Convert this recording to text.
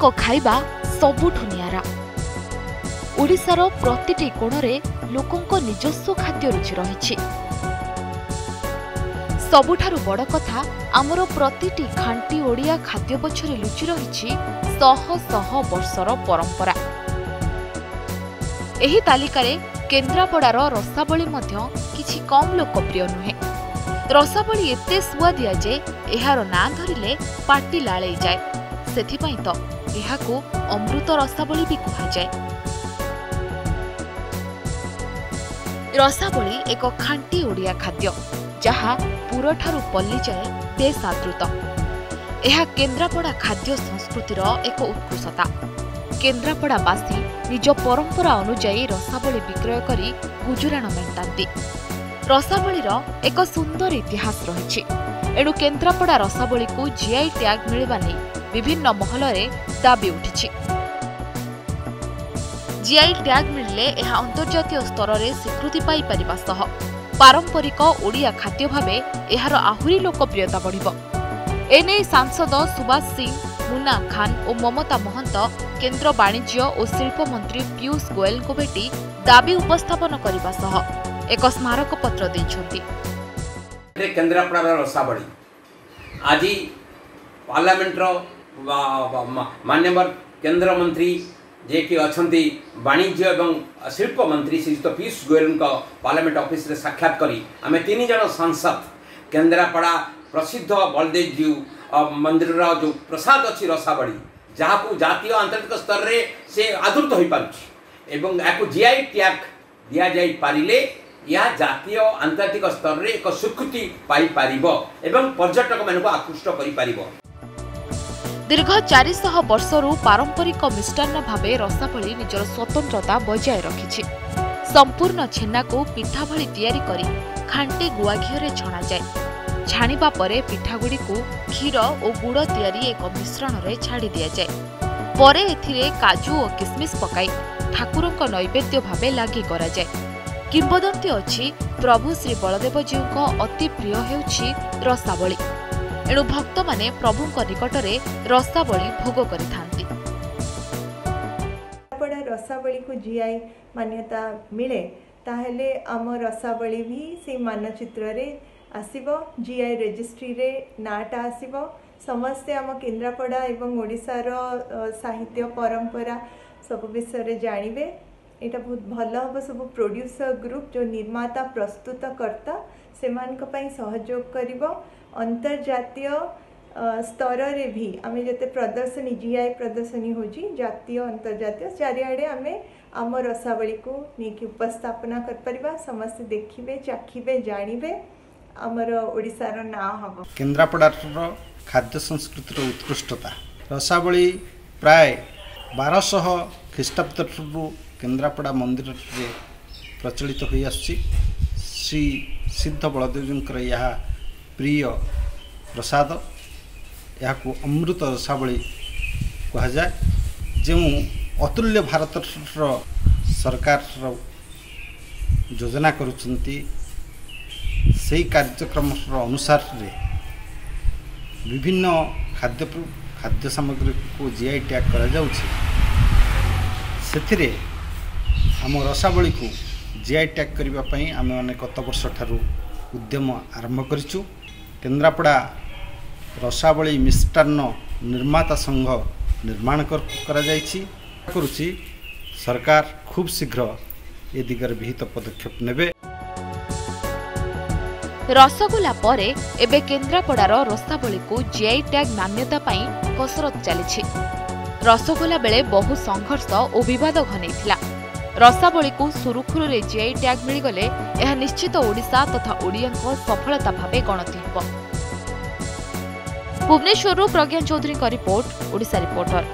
ଓଡ଼ିଆଙ୍କ ଖାଇବା ସବୁଠୁ ନିଆରା। ଓଡ଼ିଶାର ପ୍ରତିଟି କୋଣରେ ଲୋକଙ୍କ ନିଜସ୍ୱ ଖାଦ୍ୟ ରୁଚି ରହିଛି। ସବୁଠାରୁ ବଡ଼ କଥା ଆମର ପ୍ରତିଟି ଖାଣ୍ଟି ଓଡ଼ିଆ ଖାଦ୍ୟ ପଛରେ ଲୁଚି ରହିଛି ଶହ ଶହ ବର୍ଷର ପରମ୍ପରା। ଏହି ତାଲିକାରେ କେନ୍ଦ୍ରାପଡ଼ାର ରସାବଳୀ ମଧ୍ୟ କିଛି କମ୍ ଲୋକପ୍ରିୟ ନୁହେଁ। ରସାବଳୀ ଏତେ ସୁଆଦିଆ ଯେ ଏହାର ନାଁ ଧରିଲେ ପାଟି ଲାଳେଇଯାଏ। ସେଥିପାଇଁ ତ ଏହାକୁ ଅମୃତ ରସାବଳୀ ବି କୁହାଯାଏ। ରସାବଳୀ ଏକ ଖାଣ୍ଟି ଓଡ଼ିଆ ଖାଦ୍ୟ ଯାହା ପୁରଠାରୁ ପଲ୍ଲୀ ଯାଏ ବେଶ୍ ଆଦୃତ ଏହା କେନ୍ଦ୍ରାପଡ଼ା ଖାଦ୍ୟ ସଂସ୍କୃତିର ଏକ ଉତ୍କୃଷ୍ଟତା। କେନ୍ଦ୍ରାପଡ଼ାବାସୀ ନିଜ ପରମ୍ପରା ଅନୁଯାୟୀ ରସାବଳୀ ବିକ୍ରୟ କରି ଗୁଜୁରାଣ ମେଣ୍ଟାନ୍ତି। ରସାବଳୀର ଏକ ସୁନ୍ଦର ଇତିହାସ ରହିଛି। ଏଣୁ କେନ୍ଦ୍ରାପଡ଼ା ରସାବଳୀକୁ ଜିଆଇ ଟ୍ୟାଗ୍ ମିଳିବା ନେଇ ବିଭିନ୍ନ ମହଲରେ ଦାବି ଉଠିଛି। ଜିଆଇ ଟ୍ୟାଗ୍ ମିଳିଲେ ଏହା ଅନ୍ତର୍ଜାତୀୟ ସ୍ତରରେ ସ୍ୱୀକୃତି ପାଇପାରିବା ସହ ପାରମ୍ପରିକ ଓଡ଼ିଆ ଖାଦ୍ୟ ଭାବେ ଏହାର ଆହୁରି ଲୋକପ୍ରିୟତା ବଢ଼ିବ। ଏନେଇ ସାଂସଦ ସୁବାସ ସିଂ ମୁନା ଖାନ୍ ଓ ମମତା ମହନ୍ତ କେନ୍ଦ୍ର ବାଣିଜ୍ୟ ଓ ଶିଳ୍ପ ମନ୍ତ୍ରୀ ପୀୟୁଷ ଗୋୟଲଙ୍କୁ ଭେଟି ଦାବି ଉପସ୍ଥାପନ କରିବା ସହ ଏକ ସ୍ମାରକପତ୍ର ଦେଇଛନ୍ତି। କେନ୍ଦ୍ରାପଡ଼ାର ରସାବଳୀ। ଆଜି ପାର୍ଲାମେଣ୍ଟର ମାନ୍ୟବର କେନ୍ଦ୍ରମନ୍ତ୍ରୀ ଯିଏକି ଅଛନ୍ତି ବାଣିଜ୍ୟ ଏବଂ ଶିଳ୍ପ ମନ୍ତ୍ରୀ ଶ୍ରୀଯୁକ୍ତ ପୀୟୁଷ ଗୋୟଲଙ୍କ ପାର୍ଲାମେଣ୍ଟ ଅଫିସରେ ସାକ୍ଷାତ କରି ଆମେ ତିନି ଜଣ ସାଂସଦ କେନ୍ଦ୍ରାପଡ଼ା ପ୍ରସିଦ୍ଧ ବଳଦେବଜୀଉ ଅ, ମନ୍ଦିରର ଯେଉଁ ପ୍ରସାଦ ଅଛି ରସାବଳୀ ଯାହାକୁ ଜାତୀୟ ଆନ୍ତର୍ଜାତିକ ସ୍ତରରେ ସେ ଆଦୃତ ହୋଇପାରୁଛି ଏବଂ ଏହାକୁ ଜିଆଇ ଟ୍ୟାଗ୍ ଦିଆଯାଇପାରିଲେ ଏହା ଜାତୀୟ ଆନ୍ତର୍ଜାତିକ ସ୍ତରରେ ଏକ ସ୍ୱୀକୃତି ପାଇପାରିବ ଏବଂ ପର୍ଯ୍ୟଟକମାନଙ୍କୁ ଆକୃଷ୍ଟ କରିପାରିବ ଦୀର୍ଘ ଚାରିଶହ ବର୍ଷରୁ ପାରମ୍ପରିକ ମିଷ୍ଟାନ୍ନ ଭାବେ ରସାବଳୀ ନିଜର ସ୍ୱତନ୍ତ୍ରତା ବଜାୟ ରଖିଛି। ସମ୍ପୂର୍ଣ୍ଣ ଛେନାକୁ ପିଠା ଭଳି ତିଆରି କରି ଖାଣ୍ଟି ଗୁଆ ଘିଅରେ ଛଣାଯାଏ। ଛାଣିବା ପରେ ପିଠାଗୁଡ଼ିକୁ କ୍ଷୀର ଓ ଗୁଡ଼ ତିଆରି ଏକ ମିଶ୍ରଣରେ ଛାଡ଼ି ଦିଆଯାଏ। ପରେ ଏଥିରେ କାଜୁ ଓ କିସମିସ୍ ପକାଇ ଠାକୁରଙ୍କ ନୈବେଦ୍ୟ ଭାବେ ଲାଗି କରାଯାଏ। କିମ୍ବଦନ୍ତୀ ଅଛି ପ୍ରଭୁ ଶ୍ରୀ ବଳଦେବଜୀଉଙ୍କ ଅତି ପ୍ରିୟ ହେଉଛି ରସାବଳୀ। ଏଣୁ ଭକ୍ତମାନେ ପ୍ରଭୁଙ୍କ ନିକଟରେ ରସାବଳୀ ଭୋଗ କରିଥାନ୍ତି। ରସାବଳୀକୁ ଜିଆଇ ମାନ୍ୟତା ମିଳେ ତାହେଲେ ଆମ ରସାବଳୀ ବି ସେଇ ମାନଚିତ୍ରରେ ଆସିବ ଜିଆଇ ରେଜିଷ୍ଟ୍ରିରେ ନାଁଟା ଆସିବ। ସମସ୍ତେ ଆମ କେନ୍ଦ୍ରାପଡ଼ା ଏବଂ ଓଡ଼ିଶାର ସାହିତ୍ୟ ପରମ୍ପରା ସବୁ ବିଷୟରେ ଜାଣିବେ। ଏଇଟା ବହୁତ ଭଲ ହେବ ସବୁ ପ୍ରୋଡ୍ୟୁସର ଗ୍ରୁପ୍ ଯେଉଁ ନିର୍ମାତା ପ୍ରସ୍ତୁତକର୍ତ୍ତା ସେମାନଙ୍କ ପାଇଁ ସହଯୋଗ କରିବ। ଅନ୍ତର୍ଜାତୀୟ ଅ, ସ୍ତରରେ ବି ଆମେ ଯେତେ ପ୍ରଦର୍ଶନୀ ଜିଆଇ ପ୍ରଦର୍ଶନୀ ହେଉଛି ଜାତୀୟ ଅନ୍ତର୍ଜାତୀୟ ଚାରିଆଡ଼େ ଆମେ ଆମ ରସାବଳୀକୁ ନେଇକି ଉପସ୍ଥାପନା କରିପାରିବା। ସମସ୍ତେ ଦେଖିବେ ଚାଖିବେ ଜାଣିବେ ଆମର ଓଡ଼ିଶାର ନାଁ ହେବ। କେନ୍ଦ୍ରାପଡ଼ାର ଖାଦ୍ୟ ସଂସ୍କୃତିର ଉତ୍କୃଷ୍ଟତା। ରସାବଳୀ ପ୍ରାୟ ବାରଶହ ଖ୍ରୀଷ୍ଟାବ୍ଦଠାରୁ କେନ୍ଦ୍ରାପଡ଼ା ମନ୍ଦିରରେ ପ୍ରଚଳିତ ହୋଇ ଆସୁଛି। ଶ୍ରୀ ସିଦ୍ଧ ବଳଦେବୀଙ୍କର ଏହା ପ୍ରିୟ ପ୍ରସାଦ। ଏହାକୁ ଅମୃତ ରସାବଳୀ କୁହାଯାଏ। ଯେଉଁ ଅତୁଲ୍ୟ ଭାରତର ସରକାରର ଯୋଜନା କରୁଛନ୍ତି ସେହି କାର୍ଯ୍ୟକ୍ରମର ଅନୁସାରରେ ବିଭିନ୍ନ ଖାଦ୍ୟ ଖାଦ୍ୟ ସାମଗ୍ରୀକୁ ଜିଆଇ ଟ୍ୟାଗ୍ କରାଯାଉଛି। ସେଥିରେ ଆମ ରସାବଳୀକୁ ଜିଆଇ ଟ୍ୟାଗ୍ କରିବା ପାଇଁ ଆମେମାନେ ଗତ ବର୍ଷଠାରୁ ଉଦ୍ୟମ ଆରମ୍ଭ କରିଛୁ। କେନ୍ଦ୍ରାପଡ଼ା ରସାବଳୀ ମିଷ୍ଟାନ୍ନ ନିର୍ମାତା ସଂଘ ନିର୍ମାଣ କର- କରାଯାଇଛି। କରୁଛି ସରକାର ଖୁବ୍ ଶୀଘ୍ର ଏ ଦିଗରେ ବିହିତ ପଦକ୍ଷେପ ନେବେ। ରସଗୋଲା ପରେ ଏବେ କେନ୍ଦ୍ରାପଡ଼ାର ରସାବଳୀକୁ ଜିଆଇ ଟ୍ୟାଗ୍ ମାନ୍ୟତା ପାଇଁ କସରତ ଚାଲିଛି। ରସଗୋଲା ବେଳେ ବହୁ ସଂଘର୍ଷ ଓ ବିବାଦ ଘନେଇଥିଲା। ରସାବଳୀକୁ ସୁରୁଖୁରୁରେ ଜିଆଇ ଟ୍ୟାଗ୍ ମିଳିଗଲେ ଏହା ନିଶ୍ଚିତ ଓଡ଼ିଶା ତଥା ଓଡ଼ିଆଙ୍କ ସଫଳତା ଭାବେ ଗଣତି ହେବ। ଭୁବନେଶ୍ୱରରୁ ପ୍ରଜ୍ଞା ଚୌଧୁରୀଙ୍କ ରିପୋର୍ଟ ଓଡ଼ିଶା ରିପୋର୍ଟର।